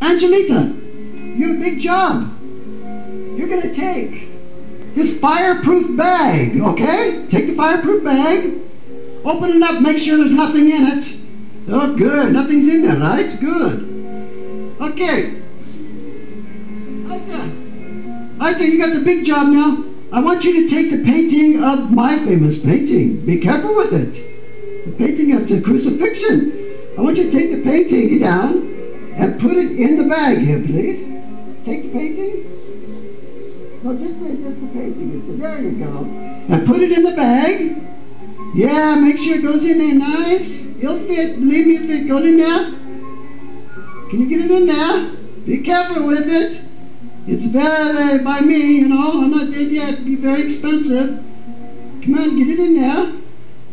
Angelita, you have a big job. You're going to take this fireproof bag, okay? Take the fireproof bag, open it up, make sure there's nothing in it. Oh, good. Nothing's in there, right? Good. Okay. Aita, Aita, you got the big job now. I want you to take the painting of my famous painting. Be careful with it. The painting of the crucifixion. I want you to take the painting down and put it in the bag here, please. Take the painting. No, just just the painting. So there you go. And put it in the bag. Yeah, make sure it goes in there nice. It'll fit. Believe me, if it goes in there. Can you get it in there? Be careful with it. It's very by me, you know. I'm not dead yet. It'll be very expensive. Come on, get it in there.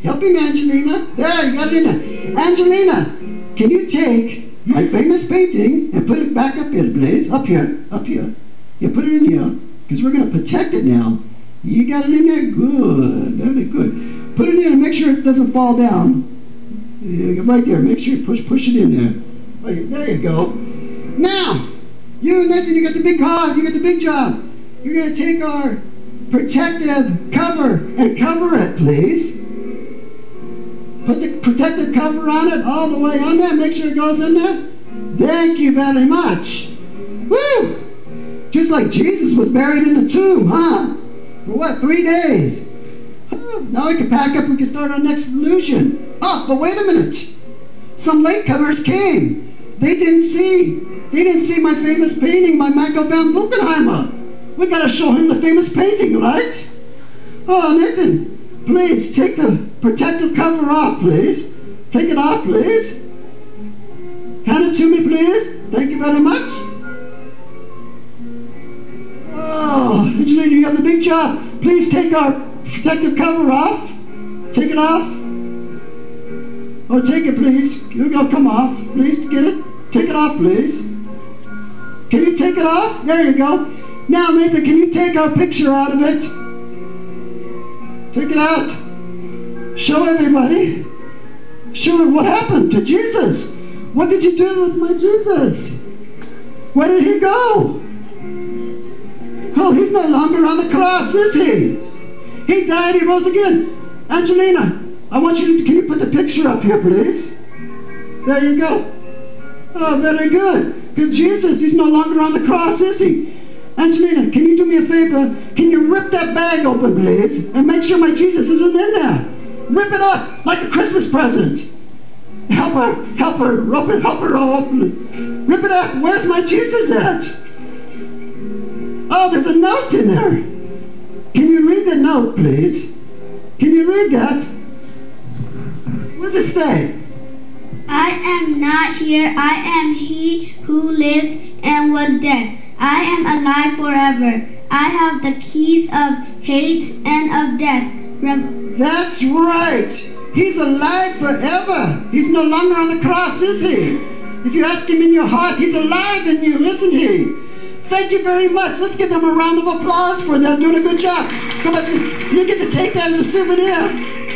Help him, Angelina. There, you got it in there. Angelina, can you take my famous painting and put it back up here, please? Up here, up here. You put it in here, because we're going to protect it now. You got it in there? Good. Very good. Put it in and make sure it doesn't fall down. Right there. Make sure you push, push it in there. Right, there you go. Now, you, Nathan, you got the big hog. You got the big job. You're going to take our protective cover and cover it, please. Put the protective cover on it all the way on there. Make sure it goes in there. Thank you very much. Woo! Just like Jesus was buried in the tomb, huh? For what, three days? Huh, now we can pack up, we can start our next revolution. Oh, but wait a minute. Some latecomers came. They didn't see. They didn't see my famous painting by Michael van Vulkenheimer. We gotta show him the famous painting, right? Oh, Nathan, please take the protective cover off, please. Take it off, please. Hand it to me, please. Thank you very much. Oh, Angelina, you have the big job. Please take our protective cover off. Take it off. Oh, take it, please. We go. Come off. Please get it. Take it off, please. Can you take it off? There you go. Now, Nathan, can you take our picture out of it? Take it out. Show everybody. Show what happened to Jesus. What did you do with my Jesus? Where did he go? Oh, he's no longer on the cross, is he? He died, he rose again. Angelina, I want you to, can you put the picture up here, please? There you go. Oh, very good. Because Jesus, he's no longer on the cross, is he? Angelina, can you do me a favor? Can you rip that bag open, please? And make sure my Jesus isn't in there. Rip it up like a Christmas present. Help her, help her, rip it, help her open. Rip it up. Where's my Jesus at? Oh, there's a note in there. Can you read the note, please? Can you read that? What does it say? I am not here. I am he who lived and was dead. I am alive forever. I have the keys of hate and of death. That's right. He's alive forever. He's no longer on the cross, is he? If you ask him in your heart, he's alive in you, isn't he? Thank you very much. Let's give them a round of applause for them doing a good job. Come on, you get to take that as a souvenir.